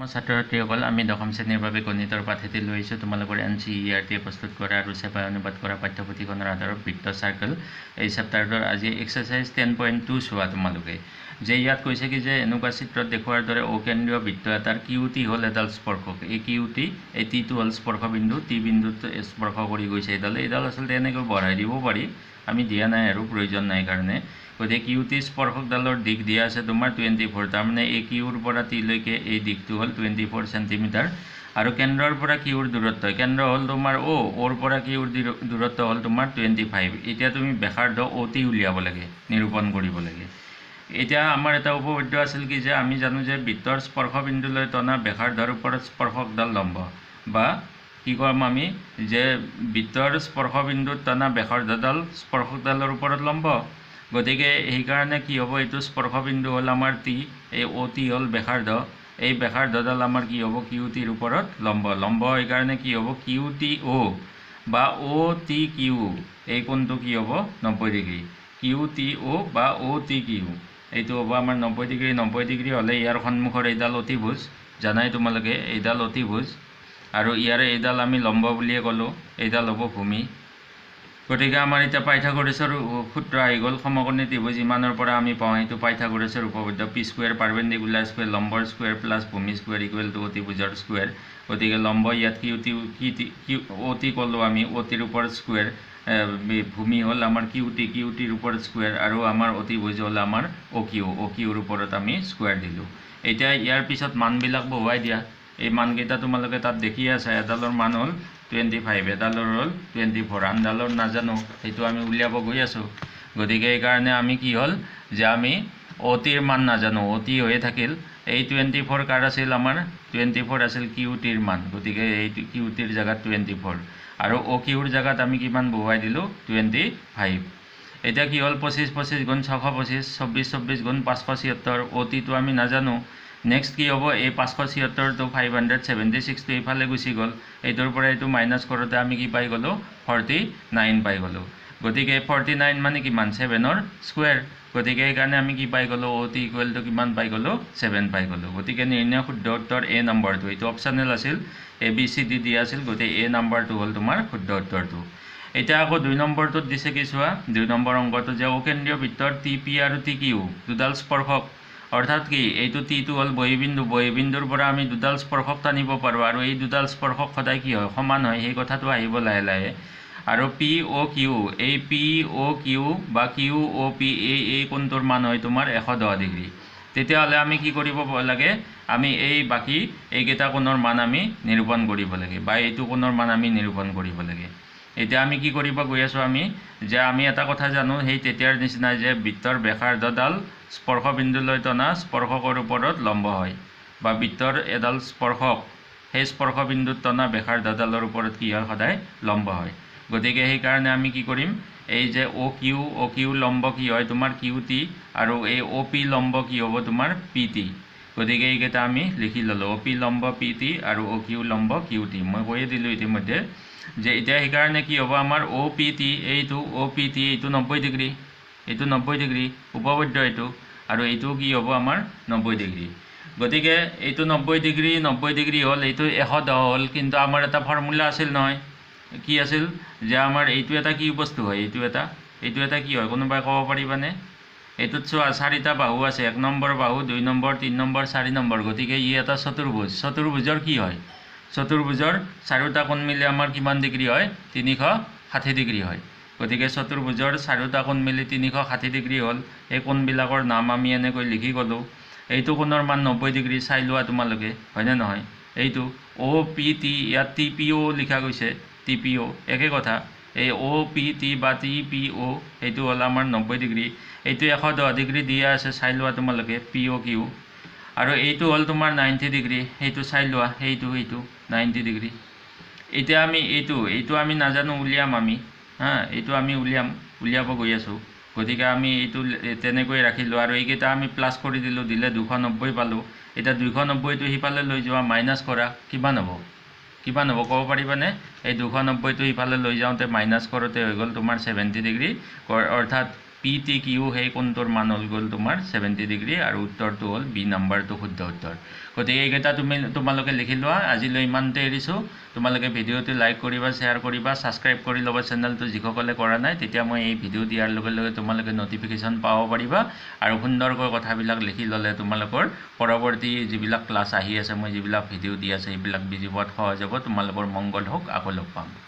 মই ছাত্ৰ ছাত্ৰীসকল আমি দশম শ্ৰেণীৰ বাবে গণিতৰ পাঠেটি লৈ আহিছোঁ। তোমালোকৰ এন চি ই আৰ টিয়ে প্ৰস্তুত কৰা আৰু চেপাই অনুবাদ কৰা পাঠ্যপুথিখনৰ আধাৰত বৃত্ত চাৰ্কেল এই চেপ্টাৰটোৰ আজি এক্সাৰচাইজ টেন পইণ্ট টু চোৱা তোমালোকে। যে ইয়াত কৈছে কি যে এনেকুৱা চিত্ৰত দেখুওৱাৰ দৰে অকেন্দ্ৰীয় বৃত্ত এটাৰ কিউ টি হ'ল এডাল স্পৰ্শক। এই কিউ টি এই টিটো হ'ল স্পৰ্শবিন্দু টি বিন্দুত স্পৰ্শ কৰি গৈছে এইডাল এইডাল আচলতে এনেকৈ বঢ়াই দিব পাৰি। আমি দিয়া নাই আৰু প্ৰয়োজন নাই কাৰণে। গতিকে কিউ টি স্পৰ্শকডালৰ দিশ দিয়া আছে তোমাৰ টুৱেণ্টি ফ'ৰ। তাৰমানে এই কিউৰ পৰা টিলৈকে এই দিশটো হ'ল টুৱেণ্টি ফ'ৰ চেণ্টিমিটাৰ। আৰু কেন্দ্ৰৰ পৰা কিউৰ দূৰত্ব। কেন্দ্ৰ হ'ল তোমাৰ অ' অ'ৰ পৰা কিউৰ দূৰত্ব হ'ল তোমাৰ টুৱেণ্টি ফাইভ। এতিয়া তুমি বেসাৰ্ধ অ' টি উলিয়াব লাগে নিৰূপণ কৰিব লাগে। এতিয়া আমাৰ এটা উপপাদ্য আছিল কি যে আমি জানো যে বৃত্তৰ স্পৰ্শবিন্দুলৈ টনা বেসাৰ্ধৰ ওপৰত স্পৰ্শকডাল লম্ব। বা কি ক'ম আমি যে বৃত্তৰ স্পৰ্শবিন্দুত টনা বেসাৰ্ধডাল স্পৰ্শকডালৰ ওপৰত লম্ব। গতিকে সেইকাৰণে কি হ'ব এইটো স্পৰ্শবিন্দু হ'ল আমাৰ টি এই অ' টি হ'ল বেসাৰ্ধ এই বেসাৰ্ধডাল আমাৰ কি হ'ব কিউ টিৰ ওপৰত লম্ব। লম্ব সেইকাৰণে কি হ'ব কিউ টি অ' বা অ' টি কিউ। এই কোণটো কি হ'ব নব্বৈ ডিগ্ৰী। কিউ টি অ' বা অ' টি কিউ। এইটো হ'ব আমাৰ নব্বৈ ডিগ্ৰী। নব্বৈ ডিগ্ৰী হ'লে ইয়াৰ সন্মুখৰ এইডাল অতিভুজ। জানাই তোমালোকে এইডাল অতিভুজ। আৰু ইয়াৰে এইডাল আমি লম্ব বুলিয়ে ক'লোঁ এইডাল হ'ব ভূমি। গতিকে আমাৰ এতিয়া পাইথাগোৰেছৰ সূত্ৰ আহি গ'ল সমকোণী ত্ৰিভুজ ইমানৰ পৰা আমি পাওঁ সেইটো পাইথাগোৰেছৰ উপপাদ্য পি স্কুৱেৰ পাৰ্বেণ্ডিকুলাৰ স্কুৱেৰ লম্বৰ স্কুৱেৰ প্লাছ ভূমি স্কুৱেৰ ইকুৱেল টু অতিভুজৰ স্কুৱেৰ। গতিকে লম্ব ইয়াত কি টি কিউ অ' টি ক'লোঁ আমি অ' টিৰ ওপৰত স্কুৱেৰ ভূমি হ'ল আমাৰ কিউ টি কিউ টিৰ ওপৰত স্কুৱেৰ আৰু আমাৰ অতিভুজ হ'ল আমাৰ অ' কিউ অ' কিউৰ ওপৰত আমি স্কুৱেৰ দিলোঁ। এতিয়া ইয়াৰ পিছত মানবিলাক বহুৱাই দিয়া। এই মানকেইটা তোমালোকে তাত দেখি আছা এডালৰ মান হ'ল টুৱেণ্টি ফাইভ এডালৰ হ'ল টুৱেণ্টি ফ'ৰ আনডালৰ নাজানো সেইটো আমি উলিয়াব গৈ আছোঁ। গতিকে এইকাৰণে আমি কি হ'ল যে আমি অ' টিৰ মান নাজানো অ' টি হৈয়ে থাকিল। এই টুৱেণ্টি ফ'ৰ কাৰ আছিল আমাৰ? টুৱেণ্টি ফ'ৰ আছিল কিউ টিৰ মান গতিকে এই কিউ টিৰ জেগাত টুৱেণ্টি ফ'ৰ আৰু অ' কিউৰ জেগাত আমি কিমান বহুৱাই দিলোঁ? টুৱেণ্টি ফাইভ এতিয়া কি হ'ল পঁচিছ পঁচিছ গুণ ছশ পঁচিছ চৌব্বিছ চৌব্বিছ গুণ পাঁচশ ছিয়ত্তৰ অ' টিটো আমি নাজানো। নেক্সট কি হ'ব? এই পাঁচশ ছিয়ত্তৰটো ফাইভ হাণ্ড্ৰেড ছেভেণ্টি ছিক্সটো এইফালে গুচি গ'ল। এইটোৰ পৰা এইটো মাইনাছ কৰোঁতে আমি কি পাই গ'লোঁ? ফৰ্টি নাইন পাই গ'লোঁ। গতিকে ফৰ্টি নাইন মানে কিমান? ছেভেনৰ স্কুৱেৰ গতিকে সেইকাৰণে আমি কি পাই গ'লোঁ? অ' টি ইকুৱেলটো কিমান পাই গ'লোঁ? ছেভেন পাই গ'লোঁ। গতিকে নিৰ্ণয় শুদ্ধ উত্তৰ এ নম্বৰটো এইটো অপশ্যনেল আছিল। এ বি চি ডি দিয়া আছিল। গতিকে এ নম্বৰটো হ'ল তোমাৰ শুদ্ধ উত্তৰটো। এতিয়া আকৌ দুই নম্বৰটোত দিছে কি চোৱা? দুই নম্বৰ অংকটো যে অকেন্দ্ৰীয় বৃত্তৰ টি পি আৰু টি কিউ দুডাল স্পৰ্শক। অৰ্থাৎ কি এইটো টিটো হ'ল বহিবিন্দু বহিবিন্দুৰ পৰা আমি দুডাল স্পৰ্শক টানিব পাৰোঁ আৰু এই দুডাল স্পৰ্শক সদায় কি হয় সমান হয় সেই কথাটো আহিব লাহে লাহে। আৰু পি অ' কিউ এই পি অ' কিউ বা কিউ অ' পি এই এই কোণটোৰ মান হয় তোমাৰ এশ দহ ডিগ্ৰী। তেতিয়াহ'লে আমি কি কৰিব লাগে আমি এই বাকী এইকেইটা কোণৰ মান আমি নিৰূপণ কৰিব লাগে বা এইটো কোণৰ মান আমি নিৰূপণ কৰিব লাগে। এতিয়া আমি কি কৰিব গৈ আছোঁ আমি? যে আমি এটা কথা জানো সেই তেতিয়াৰ নিচিনা যে বৃত্তৰ বেসাৰ্ধডাল স্পৰ্শবিন্দুলৈ টনা স্পৰ্শকৰ ওপৰত লম্ব হয়। বা বৃত্তৰ এডাল স্পৰ্শক সেই স্পৰ্শবিন্দুত টনা বেসাৰ্ধডালৰ ওপৰত কি হয় সদায় লম্ব হয়। গতিকে সেইকাৰণে আমি কি কৰিম? এই যে অ' কিউ অ' কিউ লম্ব কি হয়? তোমাৰ কিউ টি আৰু এই অ' পি লম্ব কি হ'ব? তোমাৰ পি টি। গতিকে এইকেইটা আমি লিখি ল'লোঁ। অ' পি লম্ব পি টি আৰু অ' কিউ লম্ব কিউ টি। মই কৈয়ে দিলোঁ ইতিমধ্যে। যে এতিয়া সেইকাৰণে কি হ'ব আমাৰ অ' পি টি এইটো অ' পি টি এইটো নব্বৈ ডিগ্ৰী এইটো নব্বৈ ডিগ্ৰী উপপাদ্য এইটো আৰু এইটো কি হ'ব আমাৰ নব্বৈ ডিগ্ৰী। গতিকে এইটো নব্বৈ ডিগ্ৰী নব্বৈ ডিগ্ৰী হ'ল এইটো এশ দহ হ'ল কিন্তু আমাৰ এটা ফৰ্মুলা আছিল নহয় কি আছিল? যে আমাৰ এইটো এটা কি বস্তু হয় এইটো এটা এইটো এটা কি হয় কোনোবাই ক'ব পাৰিবানে? এইটোত চোৱা চাৰিটা বাহু আছে এক নম্বৰ বাহু দুই নম্বৰ তিনি নম্বৰ চাৰি নম্বৰ গতিকে ই এটা চতুৰ্ভুজ চতুৰ্ভুজৰ কি হয়? চতুৰ্ভুজৰ চাৰিওটা কোণ মিলি আমাৰ কিমান ডিগ্ৰী হয়? তিনিশ ষাঠি ডিগ্ৰী হয়। গতিকে চতুৰ্ভুজৰ চাৰিওটা কোণ মিলি তিনিশ ষাঠি ডিগ্ৰী হ'ল। এই কোণবিলাকৰ নাম আমি এনেকৈ লিখি গ'লোঁ। এইটো কোণৰ মান নব্বৈ ডিগ্ৰী চাই লোৱা তোমালোকে হয়নে নহয়? এইটো অ' পি টি ইয়াত টি পি অ' লিখা গৈছে। টি পি অ' একে কথা। এই অ' পি টি বা টি পি অ' এইটো হ'ল আমাৰ নব্বৈ ডিগ্ৰী। এইটো এশ দহ ডিগ্ৰী দিয়া আছে চাই লোৱা তোমালোকে পি অ' কিউ আৰু এইটো হ'ল তোমাৰ নাইণ্টি ডিগ্ৰী সেইটো চাই লোৱা সেইটো সেইটো নাইণ্টি ডিগ্ৰী এতিয়া আমি এইটো এইটো আমি নাজানো উলিয়াম আমি হা এইটো আমি উলিয়াম উলিয়াব গৈ আছোঁ। গতিকে আমি এইটো তেনেকৈ ৰাখিলোঁ আৰু এইকেইটা আমি প্লাছ কৰি দিলোঁ দিলে দুশ নব্বৈ পালোঁ। এতিয়া দুশ নব্বৈটো সিফালে লৈ যোৱা মাইনাছ কৰা কিমান হ'ব? কিমান হ'ব ক'ব পাৰিবানে? এই দুশ নব্বৈটো সিফালে লৈ যাওঁতে মাইনাছ কৰোঁতে হৈ গ'ল তোমাৰ ছেভেণ্টি ডিগ্ৰী অৰ্থাৎ পি টি কিউ সেই কোণটোৰ মান হৈ গ'ল তোমাৰ? ছেভেণ্টি ডিগ্ৰী আৰু উত্তৰটো হ'ল বি নাম্বাৰটো শুদ্ধ উত্তৰ। গতিকে এইকেইটা তুমি তোমালোকে লিখি লোৱা। আজিলৈ ইমানতে এৰিছোঁ। তোমালোকে ভিডিঅ'টো লাইক কৰিবা শ্বেয়াৰ কৰিবা ছাবস্ক্ৰাইব কৰি ল'বা চেনেলটো যিসকলে কৰা নাই তেতিয়া মই এই ভিডিঅ' দিয়াৰ লগে লগে তোমালোকে নটিফিকেশ্যন পাব পাৰিবা। আৰু সুন্দৰকৈ কথাবিলাক লিখি ল'লে তোমালোকৰ পৰৱৰ্তী যিবিলাক ক্লাছ আহি আছে মই যিবিলাক ভিডিঅ' দি আছে সেইবিলাক বুজি পোৱাত সহজ হ'ব। তোমালোকৰ মংগল হওক আকৌ লগ পাম।